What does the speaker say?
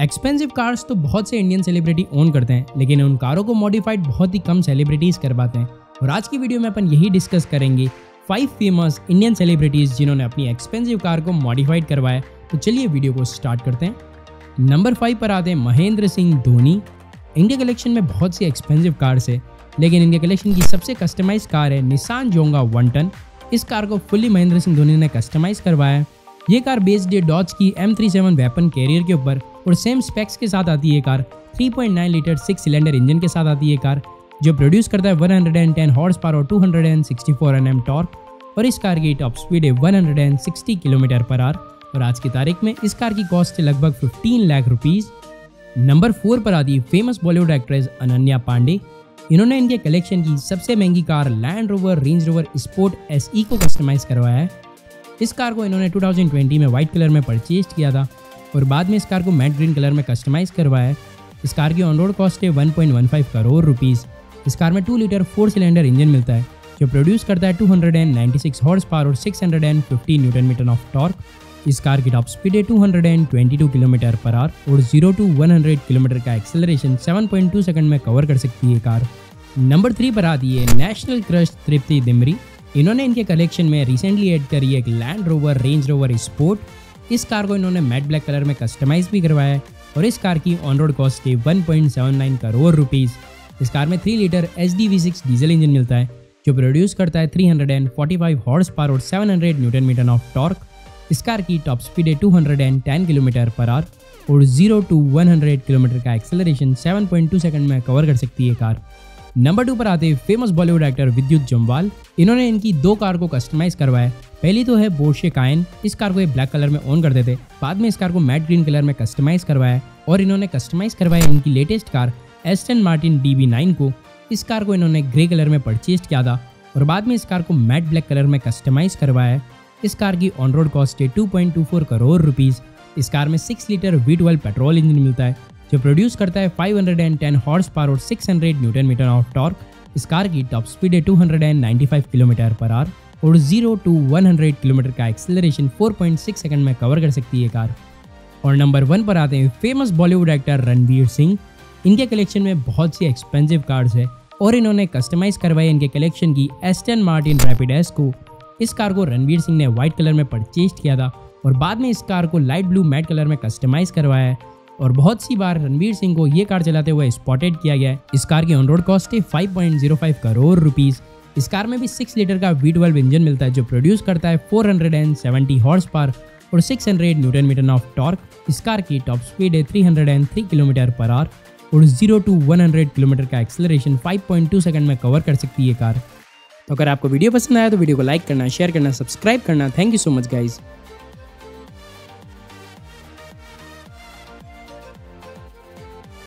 Expensive cars तो बहुत से इंडियन सेलिब्रिटी ओन करते हैं, लेकिन उन कारों को मॉडिफाइड बहुत ही कम सेलिब्रिटीज कर पाते हैं। और आज की वीडियो में अपन यही डिस्कस करेंगे फाइव फ़ेमस इंडियन सेलिब्रिटीज जिन्होंने अपनी एक्सपेंसिव कार को मॉडिफाइड करवाया तो चलिए वीडियो को स्टार्ट करते हैं। नंबर फाइव पर आते हैं महेंद्र सिंह धोनी। इनके कलेक्शन में बहुत सी एक्सपेंसिव कार्स है, लेकिन इनके कलेक्शन की सबसे कस्टमाइज कार है निशान जोंगा वन टन इस कार को फुल्ली महेंद्र सिंह धोनी ने कस्टमाइज करवाया ये कार बेस्ड है डॉज की M three seven weapon carrier के ऊपर। और सेम स्पेक्स के साथ आती है car. 3.9 litre six cylinder engine के साथ आती है कार, जो प्रोड्यूस करता है 110 हॉर्स पावर और 264 एनएम टॉर्क और इस कार की टॉप स्पीड है 160 किलोमीटर पर आर और आज की तारीख में इस कार की कॉस्ट है लगभग 15 लाख रुपीज़ नंबर फोर पर आती है फ़ेमस बॉलीवुड एक्ट्रेस अनन्या पांडे इन्होंने इनके कलेक्शन की सबसे महँगी car Land Rover Range Rover Sport S को कस्टमाइज करवाया है। इस कार को इन्होंने 2020 में व्हाइट कलर में परचेज किया था। और बाद में इस कार को मैट ग्रीन कलर में कस्टमाइज करवाया। है इस कार की ऑन रोड कॉस्ट है 1.15 करोड़ रुपीस इस कार में two litre four cylinder engine मिलता है, जो प्रोड्यूस करता है 296 हॉर्स पावर और 650 न्यूटन मीटर ऑफ़ टॉर्क इस कार की टॉप स्पीड है 222 किलोमीटर पर आर और 0 टू 100 किलोमीटर का एक्सेलरेशन 7.2 सेकंड में कवर कर सकती है कार। नंबर थ्री पर आती है नेशनल क्रश तृप्ति दिमरी इन्होंने इनके कलेक्शन में रिसेंटली ऐड करी एक Land Rover Range Rover Sport इस कार को इन्होंने मैट ब्लैक कलर में कस्टमाइज भी करवाया है और इस कार की ऑन रोड कॉस्ट है 1.79 करोड़ रुपीस इस कार में 3 लीटर एच डीजल इंजन मिलता है, जो प्रोड्यूस करता है 345 हॉर्स पावर और 700 न्यूटन मीटर ऑफ़ टॉर्क इस कार की टॉप स्पीड है 210 किलोमीटर पर आर और 0 टू 100 किलोमीटर का एक्सेलरेशन 7.2 सेकंड में कवर कर सकती है कार। नंबर टू पर आते फ़ेमस बॉलीवुड एक्टर विद्युत जम्वाल। इन्होंने इनकी दो कार को कस्टमाइज करवाया। पहली तो है बोर्शे कायन इस कार को ये ब्लैक कलर में ऑन करते थे। बाद में इस कार को मैट ग्रीन कलर में कस्टमाइज करवाया और इन्होंने कस्टमाइज करवाया इनकी latest car Aston Martin D को। इस कार को इन्होंने ग्रे कलर में परचेज किया था और बाद में इस कार को मैट ब्लैक कलर में कस्टमाइज करवाया। इस कार की ऑन रोड कॉस्ट है 2.24 करोड़ रुपीस इस कार में 6 litre V twelve petrol engine मिलता है। जो प्रोड्यूस करता है 510 हॉर्स पावर और 600 न्यूटन मीटर ऑफ़ टॉर्क इस कार की टॉप स्पीड है 295 किलोमीटर पर आर और 0 टू 100 किलोमीटर का एक्सेलरेशन 4.6 सेकंड में कवर कर सकती है कार और नंबर वन पर आते हैं फ़ेमस बॉलीवुड एक्टर रणवीर सिंह इनके कलेक्शन में बहुत सी एक्सपेंसिव कार्स है और इन्होंने कस्टमाइज करवाई इनके कलेक्शन की एस्टन मार्टिन रैपिड एस को। इस कार को रणवीर सिंह ने व्हाइट कलर में परचेज किया था और बाद में इस कार को लाइट ब्लू मैट कलर में कस्टमाइज करवाया है। और बहुत सी बार रणवीर सिंह को ये कार चलाते हुए स्पॉटेड किया गया है। इस कार की ऑन रोड कॉस्ट है 5.05 करोड़ रुपीस इस कार में भी 6 लीटर का वी इंजन मिलता है, जो प्रोड्यूस करता है 470 हॉर्स पावर और 600 न्यूटन मीटर ऑफ़ टॉर्क इस कार की टॉप स्पीड है 303 किलोमीटर पर आवर और 0 टू 100 किलोमीटर का एक्सेलरेशन 5.2 सेकंड में कवर कर सकती है कार। तो अगर आपको वीडियो पसंद आया तो वीडियो को लाइक करना शेयर करना सब्सक्राइब करना। Thank you so much guys